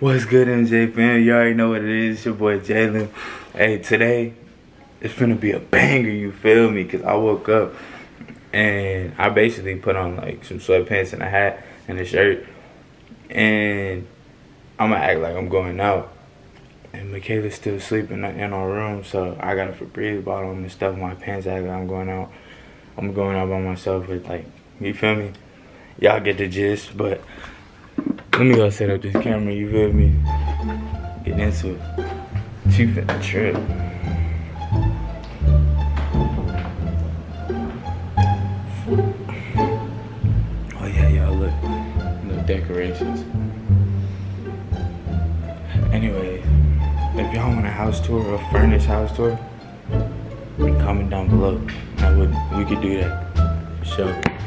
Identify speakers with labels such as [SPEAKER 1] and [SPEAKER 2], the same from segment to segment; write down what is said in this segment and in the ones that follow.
[SPEAKER 1] What's good, MJ fam? You already know what it is. It's your boy Jaylin. Hey, today it's gonna be a banger. You feel me? Cause I woke up and I basically put on like some sweatpants and a hat and a shirt, and I'm gonna act like I'm going out. And Makayla's still sleeping in our room, so I got a Febreze bottle and stuff in my pants. Act like I'm going out. I'm going out by myself with like, you feel me? Y'all get the gist, but. Let me go set up this camera, you feel me? Get into it. She the trip. Oh yeah, y'all look. Little decorations. Anyway, if y'all want a house tour a furnished house tour, comment down below. I would we could do that for sure.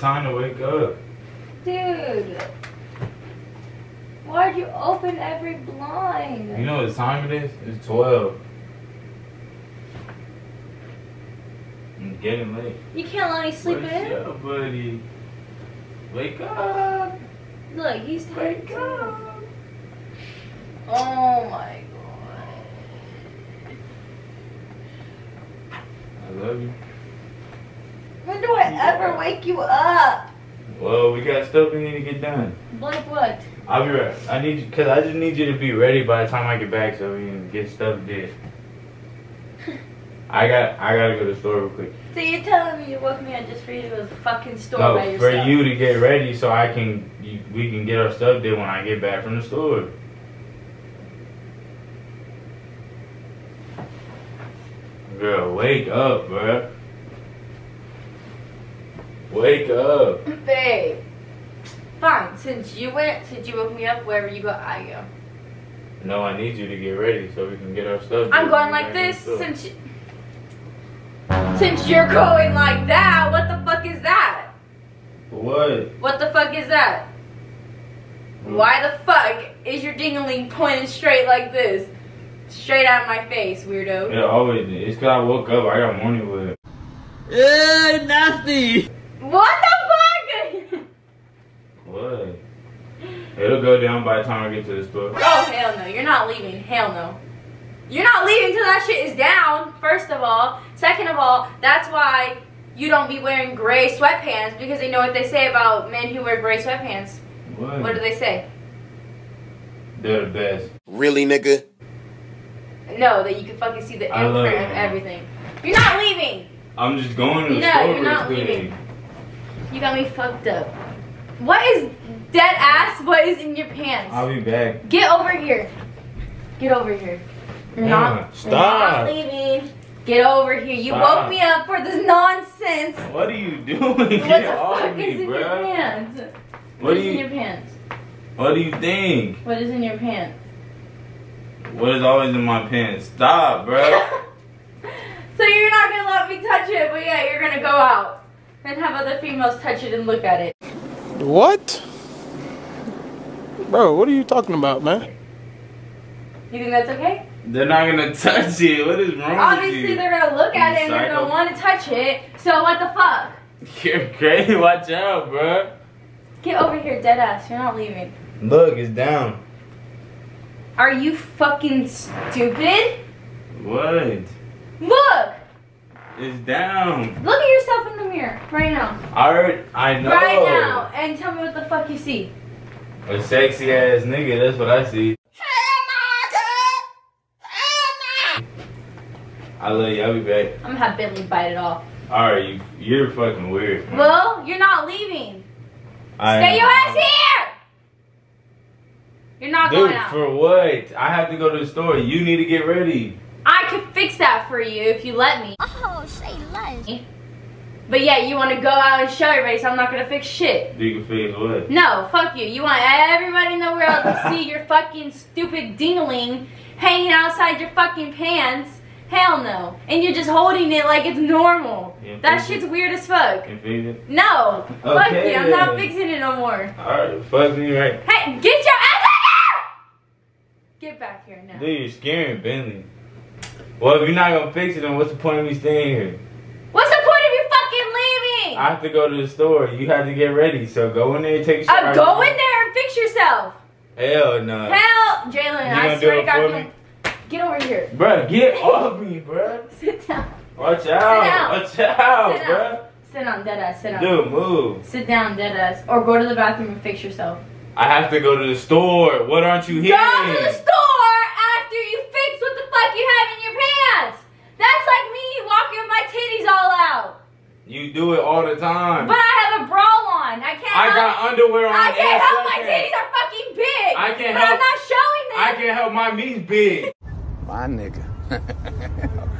[SPEAKER 1] Time to wake up.
[SPEAKER 2] Dude. Why'd you open every blind?
[SPEAKER 1] You know what time it is? It's 12. I'm getting late.
[SPEAKER 2] You can't let me sleep
[SPEAKER 1] What's
[SPEAKER 2] in?
[SPEAKER 1] up, buddy? Wake up.
[SPEAKER 2] Look, he's
[SPEAKER 1] Wake
[SPEAKER 2] tired.
[SPEAKER 1] up.
[SPEAKER 2] Oh my god.
[SPEAKER 1] I love you.
[SPEAKER 2] When do I ever wake you up?
[SPEAKER 1] Well, we got stuff we need to get done.
[SPEAKER 2] Like what?
[SPEAKER 1] I'll be right. I need you, cause I just need you to be ready by the time I get back, so we can get stuff did. I got, I gotta go to the store real quick.
[SPEAKER 2] So you're telling me you woke me up just for you to go to the fucking store
[SPEAKER 1] No,
[SPEAKER 2] by
[SPEAKER 1] for you to get ready, so I can, you, we can get our stuff did when I get back from the store. Girl, wake up, bruh. Wake up.
[SPEAKER 2] Babe. Fine, since you went, since you woke me up, wherever you go, I go.
[SPEAKER 1] No, I need you to get ready so we can get our stuff.
[SPEAKER 2] I'm going like
[SPEAKER 1] back in the
[SPEAKER 2] this since you, since you're going like that. What the fuck is that?
[SPEAKER 1] What?
[SPEAKER 2] What the fuck is that? Hmm. Why the fuck is your dingling pointed straight like this? Straight at my face, weirdo.
[SPEAKER 1] It always is. It's cause I woke up. I got morning wood.
[SPEAKER 3] Ew, nasty.
[SPEAKER 2] What the fuck?
[SPEAKER 1] What? It'll go down by the time I get to the store.
[SPEAKER 2] oh hell no, you're not leaving. Hell no. You're not leaving till that shit is down, first of all. Second of all, that's why you don't be wearing gray sweatpants because they know what they say about men who wear gray sweatpants.
[SPEAKER 1] What?
[SPEAKER 2] What do they say?
[SPEAKER 1] They're the best.
[SPEAKER 4] Really, nigga?
[SPEAKER 2] No, that you can fucking see the imprint of everything. You're not leaving.
[SPEAKER 1] I'm just going to the
[SPEAKER 2] No,
[SPEAKER 1] store
[SPEAKER 2] you're not
[SPEAKER 1] quick.
[SPEAKER 2] leaving. You got me fucked up. What is dead ass? What is in your pants?
[SPEAKER 1] I'll be back.
[SPEAKER 2] Get over here. Get over here. You're
[SPEAKER 1] Emma,
[SPEAKER 2] not.
[SPEAKER 1] stop.
[SPEAKER 2] You're not leaving. Get over here. You
[SPEAKER 1] Stop.
[SPEAKER 2] woke me up for this nonsense.
[SPEAKER 1] What are you doing?
[SPEAKER 2] What
[SPEAKER 1] Get
[SPEAKER 2] the fuck
[SPEAKER 1] me,
[SPEAKER 2] is in your pants?
[SPEAKER 1] What
[SPEAKER 2] What
[SPEAKER 1] do
[SPEAKER 2] in
[SPEAKER 1] you
[SPEAKER 2] your pants?
[SPEAKER 1] What do you think?
[SPEAKER 2] What is in your pants?
[SPEAKER 1] What is always in my pants? Stop, bro.
[SPEAKER 2] so you're not gonna let me touch it, but yeah, you're gonna go out and have other females touch it and look at it.
[SPEAKER 4] What? Bro, what are you talking about, man?
[SPEAKER 2] You think that's okay?
[SPEAKER 1] They're not gonna touch it. What is wrong with
[SPEAKER 2] Obviously,
[SPEAKER 1] you?
[SPEAKER 2] they're gonna look at
[SPEAKER 1] You
[SPEAKER 2] it and they're gonna want to touch it. So what the fuck?
[SPEAKER 1] You're crazy. Watch out, bro.
[SPEAKER 2] Get over here, dead ass. You're not leaving.
[SPEAKER 1] Look, it's down.
[SPEAKER 2] Are you fucking stupid?
[SPEAKER 1] What?
[SPEAKER 2] Look!
[SPEAKER 1] It's down.
[SPEAKER 2] Look at yourself in the mirror right now.
[SPEAKER 1] I. I know.
[SPEAKER 2] Right now. And tell me what the fuck you see.
[SPEAKER 1] A sexy ass nigga. That's what I see. I love you. I'll be back.
[SPEAKER 2] I'm gonna have Bentley bite it off.
[SPEAKER 1] All right, you. You're fucking weird. man.
[SPEAKER 2] Well, you're not leaving.
[SPEAKER 1] I
[SPEAKER 2] Stay your ass here! You're not going
[SPEAKER 1] Dude,
[SPEAKER 2] out.
[SPEAKER 1] for what? I have to go to the store. You need to get ready.
[SPEAKER 2] I could fix that for you if you let me.
[SPEAKER 5] Oh, say less.
[SPEAKER 2] But yeah, you want to go out and show everybody, so I'm not gonna fix shit.
[SPEAKER 1] You can fix what?
[SPEAKER 2] No, fuck you. You want everybody in the world to see your fucking stupid dingling hanging outside your fucking pants? Hell no. And you're just holding it like it's normal.
[SPEAKER 1] Yeah,
[SPEAKER 2] That shit's
[SPEAKER 1] it.
[SPEAKER 2] weird as fuck.
[SPEAKER 1] Can fix it.
[SPEAKER 2] No. fuck you. I'm not fixing it no more.
[SPEAKER 1] All right, fuck me right.
[SPEAKER 2] Hey, get your ass out here! Get back here now.
[SPEAKER 1] Dude, you're scaring Bentley. Well, if you're not gonna fix it, then what's the point of me staying here?
[SPEAKER 2] What's the point of you fucking leaving?
[SPEAKER 1] I have to go to the store. You have to get ready. So go in there and take a shower.
[SPEAKER 2] Uh, go in there and fix yourself.
[SPEAKER 1] Hell no.
[SPEAKER 2] Hell,
[SPEAKER 1] Jaylin,
[SPEAKER 2] I swear to God, get over here.
[SPEAKER 1] Bruh, get off me, bruh.
[SPEAKER 2] Sit down.
[SPEAKER 1] Watch out. Sit down. Watch out,
[SPEAKER 2] Sit down.
[SPEAKER 1] bruh.
[SPEAKER 2] Sit down, deadass. Sit down.
[SPEAKER 1] Dude, move.
[SPEAKER 2] Sit down, deadass. Or go to the bathroom and fix yourself.
[SPEAKER 1] I have to go to the store. What aren't you hearing?
[SPEAKER 2] Go to the store after you fix what the fuck you have in your pants. That's like me walking with my titties all out.
[SPEAKER 1] You do it all the time.
[SPEAKER 2] But I have a bra on. I can't.
[SPEAKER 1] I
[SPEAKER 2] help,
[SPEAKER 1] got underwear on.
[SPEAKER 2] I can't help my titties are fucking big.
[SPEAKER 1] I can't
[SPEAKER 2] but I'm not showing them.
[SPEAKER 1] I can't help my meat big.
[SPEAKER 4] My nigga.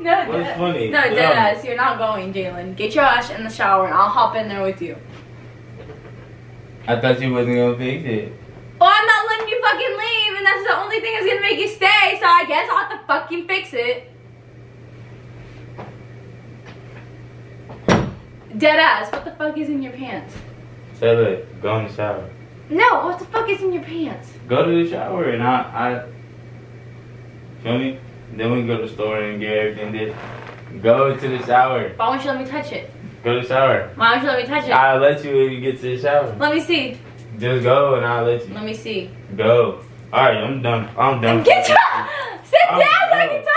[SPEAKER 2] No,
[SPEAKER 1] What's
[SPEAKER 2] dead-
[SPEAKER 1] funny?
[SPEAKER 2] No,
[SPEAKER 1] Yeah.
[SPEAKER 2] deadass, you're not going, Jaylin. Get your ass in the shower and I'll hop in there with you.
[SPEAKER 1] I thought you wasn't gonna fix it.
[SPEAKER 2] Well, I'm not letting you fucking leave, and that's the only thing that's gonna make you stay. So I guess I'll have to fucking fix it. Deadass, what the fuck is in your pants?
[SPEAKER 1] Say look, go in the shower.
[SPEAKER 2] No, what the fuck is in your pants?
[SPEAKER 1] Go to the shower and I, I, feel me? Then we can go to the store and get everything did. Go to the shower.
[SPEAKER 2] Why won't you let me touch it?
[SPEAKER 1] Go to the shower.
[SPEAKER 2] Why don't you let me touch it?
[SPEAKER 1] I'll let you when you get to the shower.
[SPEAKER 2] let me see.
[SPEAKER 1] Just go and I'll let you.
[SPEAKER 2] Let me see.
[SPEAKER 1] Go. Alright, I'm done. I'm done.
[SPEAKER 2] Get your sit
[SPEAKER 1] I'm
[SPEAKER 2] down so I can touch
[SPEAKER 1] No,
[SPEAKER 2] it.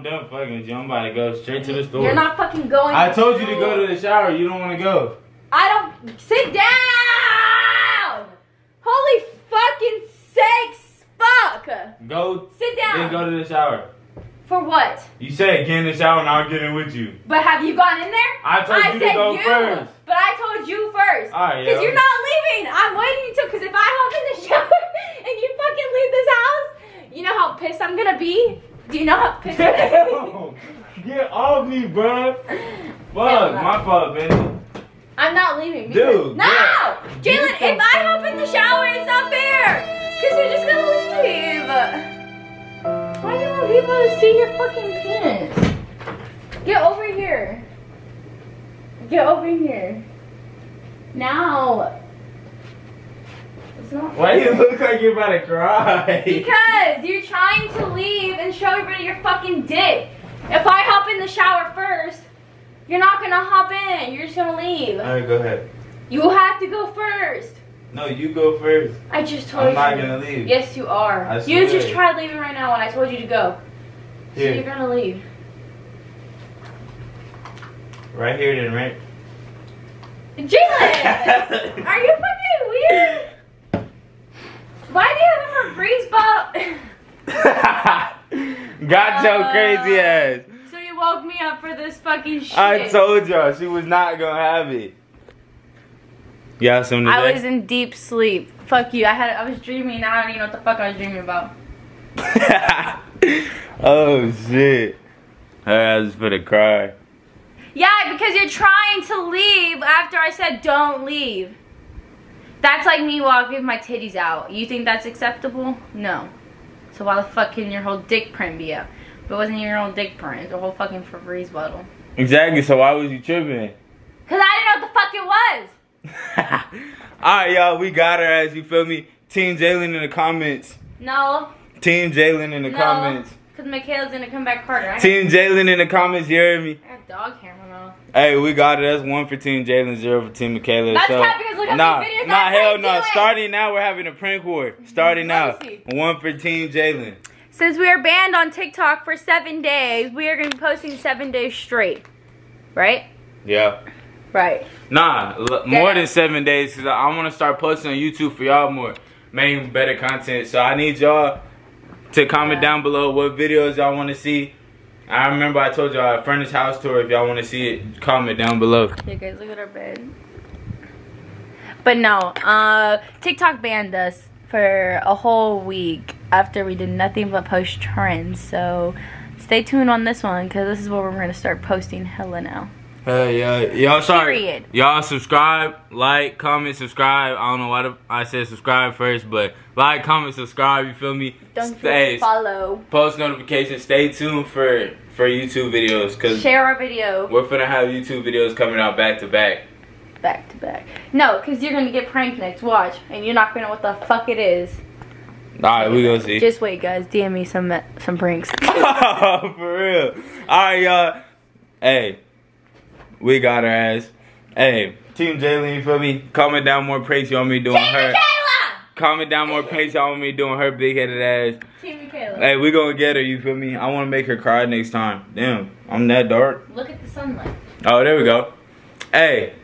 [SPEAKER 1] I'm done fucking with you. I'm about to go straight to the store.
[SPEAKER 2] You're not fucking going.
[SPEAKER 1] I told you to go to the shower. You don't want to go.
[SPEAKER 2] I don't sit down. Holy fucking sakes, fuck.
[SPEAKER 1] Go.
[SPEAKER 2] Sit down.
[SPEAKER 1] Then go to the shower.
[SPEAKER 2] For what?
[SPEAKER 1] You said get in the shower and I'll get in with you.
[SPEAKER 2] But have you gone in there?
[SPEAKER 1] I told you to go
[SPEAKER 2] you,
[SPEAKER 1] first.
[SPEAKER 2] But I told you first.
[SPEAKER 1] Alright,
[SPEAKER 2] Because
[SPEAKER 1] yo.
[SPEAKER 2] you're not leaving. I'm waiting until, because if I hop in the shower and you fucking leave this house, you know how pissed I'm going to be? Do not pissed
[SPEAKER 1] Damn. Get off me, bro. Fuck, my fault, man.
[SPEAKER 2] I'm not leaving.
[SPEAKER 1] Dude,
[SPEAKER 2] No! Jaylin, if I hop in the shower, it's not fair. Because you're just going to leave. Why do you want people to see your fucking penis? Get over here. Get over here. Now. It's not
[SPEAKER 1] Why do you look like you're about to cry?
[SPEAKER 2] Because you're trying to leave and show everybody your fucking dick. If I hop in the shower first, you're not gonna hop in. You're just gonna leave.
[SPEAKER 1] Alright, go ahead.
[SPEAKER 2] You have to go first.
[SPEAKER 1] No, you go first.
[SPEAKER 2] I just told you.
[SPEAKER 1] I'm not gonna leave.
[SPEAKER 2] Yes, you are.
[SPEAKER 1] I
[SPEAKER 2] You just tried leaving right now when I told you to go. So you're gonna leave.
[SPEAKER 1] Right here then, right?
[SPEAKER 2] Jaylin! Are you fucking weird? Why do you have a Febreze bottle?
[SPEAKER 1] Got your
[SPEAKER 2] Uh,
[SPEAKER 1] crazy ass.
[SPEAKER 2] so you woke me up for this fucking shit.
[SPEAKER 1] I told y'all she was not gonna have it. You have something to
[SPEAKER 2] I was in deep sleep. Fuck you. I had I was dreaming. I don't even know what the fuck I was dreaming about.
[SPEAKER 1] oh shit. I was gonna cry.
[SPEAKER 2] Yeah, because you're trying to leave after I said don't leave. That's like me walking with my titties out. You think that's acceptable? No. So why the fuck can your whole dick print be up? If it wasn't even your own dick print, it's a whole fucking Febreze bottle.
[SPEAKER 1] Exactly, so why was you tripping?
[SPEAKER 2] Cause I didn't know what the fuck it was.
[SPEAKER 1] Alright, y'all, we got her as you feel me. Team Jaylin in the comments.
[SPEAKER 2] No.
[SPEAKER 1] Team Jaylin in the
[SPEAKER 2] no.
[SPEAKER 1] comments.
[SPEAKER 2] Cause Makayla's gonna come back harder. I
[SPEAKER 1] Team Jaylin in the comments, you heard me?
[SPEAKER 2] I got dog hair in my mouth.
[SPEAKER 1] Hey, we got it. That's one for Team Jaylin, zero for Team Makayla.
[SPEAKER 2] That's
[SPEAKER 1] so,
[SPEAKER 2] not because look how
[SPEAKER 1] nah,
[SPEAKER 2] many videos
[SPEAKER 1] nah,
[SPEAKER 2] I
[SPEAKER 1] hell no.
[SPEAKER 2] doing.
[SPEAKER 1] Starting now, we're having a prank war. Starting now, one for Team Jaylin.
[SPEAKER 2] Since we are banned on TikTok for seven days, we are gonna be posting seven days straight. Right?
[SPEAKER 1] Yeah.
[SPEAKER 2] Right.
[SPEAKER 1] Nah, l- more than seven days because I want to start posting on YouTube for y'all more, making better content. So I need y'all to comment down below what videos y'all want to see. I remember I told y'all a furnished house tour. If y'all want to see it, comment down below.
[SPEAKER 2] Yeah, guys, look at our bed. But no, uh, TikTok banned us for a whole week after we did nothing but post trends. So stay tuned on this one because this is where we're gonna start posting hella now.
[SPEAKER 1] Hey, yeah, y'all sorry.
[SPEAKER 2] Period.
[SPEAKER 1] Y'all subscribe, like, comment, subscribe. I don't know why the, I said subscribe first, but like, comment, subscribe. You feel me?
[SPEAKER 2] Don't
[SPEAKER 1] Stay,
[SPEAKER 2] forget to follow,
[SPEAKER 1] post notifications. Stay tuned for for YouTube videos because
[SPEAKER 2] share our video
[SPEAKER 1] we're gonna have YouTube videos coming out back to back.
[SPEAKER 2] back to back. No, because you're gonna get pranked next. Watch, and you're not gonna know what the fuck it is.
[SPEAKER 1] All right, we gonna see.
[SPEAKER 2] Just wait, guys. DM me some some pranks.
[SPEAKER 1] For real. All right, y'all. Hey, we got her ass. Hey, Team Jaylin, you feel me? Comment down more praise want me doing
[SPEAKER 2] Team
[SPEAKER 1] her.
[SPEAKER 2] Makayla.
[SPEAKER 1] Comment down more praise y'all me doing her big headed ass.
[SPEAKER 2] Team Makayla.
[SPEAKER 1] Hey, we gonna get her, you feel me? I wanna make her cry next time. Damn, I'm that dark.
[SPEAKER 2] Look at the sunlight.
[SPEAKER 1] Oh, there we go. Hey,